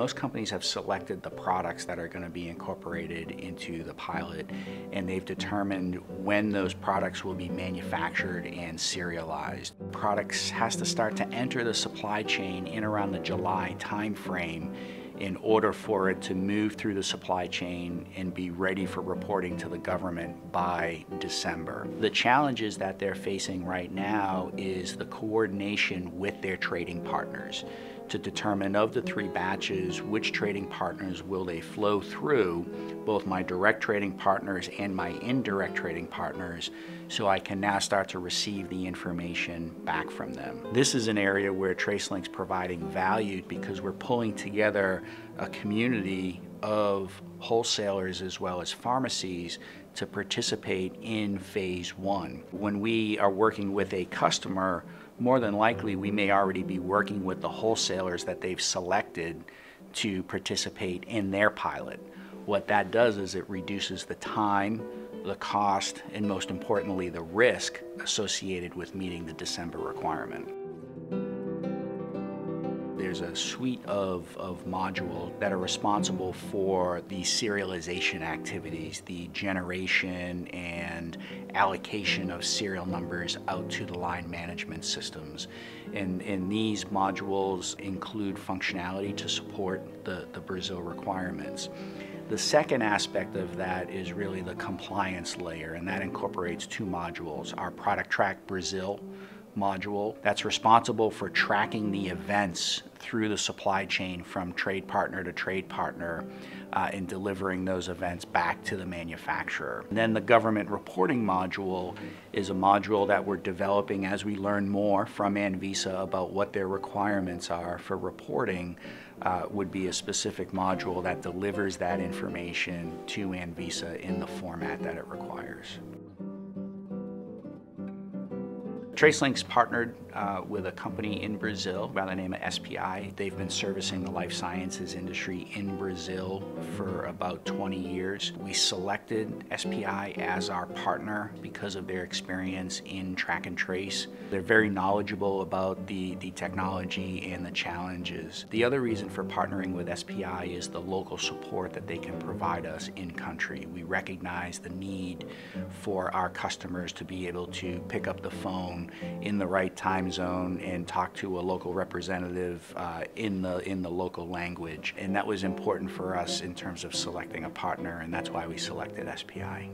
Most companies have selected the products that are going to be incorporated into the pilot and they've determined when those products will be manufactured and serialized. Products has to start to enter the supply chain in around the July timeframe in order for it to move through the supply chain and be ready for reporting to the government by December. The challenges that they're facing right now is the coordination with their trading partners to determine of the three batches which trading partners will they flow through, both my direct trading partners and my indirect trading partners, so I can now start to receive the information back from them. This is an area where TraceLink's providing value because we're pulling together a community of wholesalers as well as pharmacies to participate in phase one. When we are working with a customer, more than likely we may already be working with the wholesalers that they've selected to participate in their pilot. What that does is it reduces the time, the cost, and most importantly, the risk associated with meeting the December requirement. There's a suite of, of modules that are responsible for the serialization activities, the generation and allocation of serial numbers out to the line management systems. And, and these modules include functionality to support the, the Brazil requirements. The second aspect of that is really the compliance layer, and that incorporates two modules. Our Product Track Brazil module that's responsible for tracking the events through the supply chain from trade partner to trade partner uh, and delivering those events back to the manufacturer. And then the government reporting module is a module that we're developing as we learn more from ANVISA about what their requirements are for reporting uh, would be a specific module that delivers that information to Anvisa in the format that it requires. TraceLink's partnered uh, with a company in Brazil by the name of SPI. They've been servicing the life sciences industry in Brazil for about 20 years. We selected SPI as our partner because of their experience in track and trace. They're very knowledgeable about the, the technology and the challenges. The other reason for partnering with SPI is the local support that they can provide us in country. We recognize the need for our customers to be able to pick up the phone in the right time zone and talk to a local representative uh, in the in the local language. And that was important for us in terms of selecting a partner, and that's why we selected SPI.